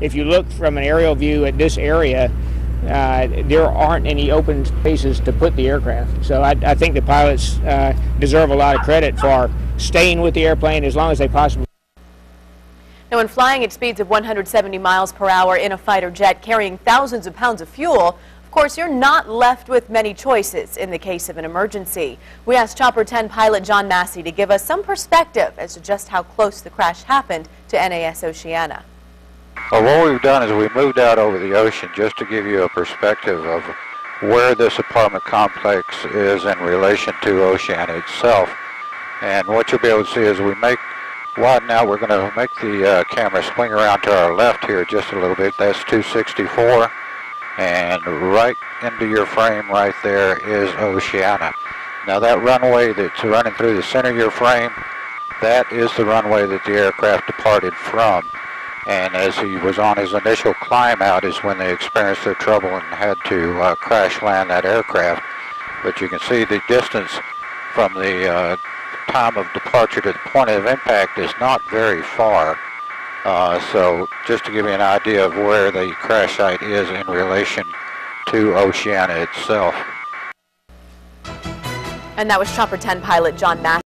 if you look from an aerial view at this area, uh, there aren't any open spaces to put the aircraft. So I, I think the pilots uh, deserve a lot of credit for staying with the airplane as long as they possibly Now, when flying at speeds of 170 miles per hour in a fighter jet carrying thousands of pounds of fuel, of course, you're not left with many choices in the case of an emergency. We asked Chopper 10 pilot John Massey to give us some perspective as to just how close the crash happened to NAS Oceana. Well, what we've done is we moved out over the ocean just to give you a perspective of where this apartment complex is in relation to Oceana itself. And what you'll be able to see is we make widen out. We're going to make the uh, camera swing around to our left here just a little bit. That's 264. And right into your frame right there is Oceana. Now that runway that's running through the center of your frame, that is the runway that the aircraft departed from. And as he was on his initial climb out is when they experienced their trouble and had to uh, crash land that aircraft. But you can see the distance from the uh, time of departure to the point of impact is not very far. Uh, so just to give you an idea of where the crash site is in relation to Oceana itself. And that was Chopper 10 pilot John Massey.